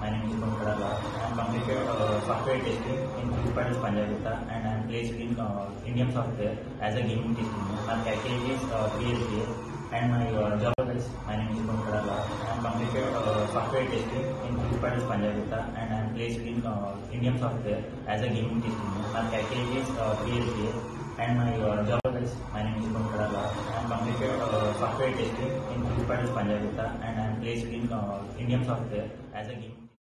My name is Umar I completed uh, software testing in Philippines, Panjavita, and I am placed in uh, Indian software as a gaming testing. My package is uh, 3 LPA, and my uh, job is my name is Umar I am completed uh, software testing in Philippines, Panjavita, and I am placed in uh, Indian software as a gaming testing. My package is uh, 3 LPA, and my uh, job is my name is Umar I am completed uh, software testing in Philippines, Punjab and I am placed in uh, Indian software as a gaming.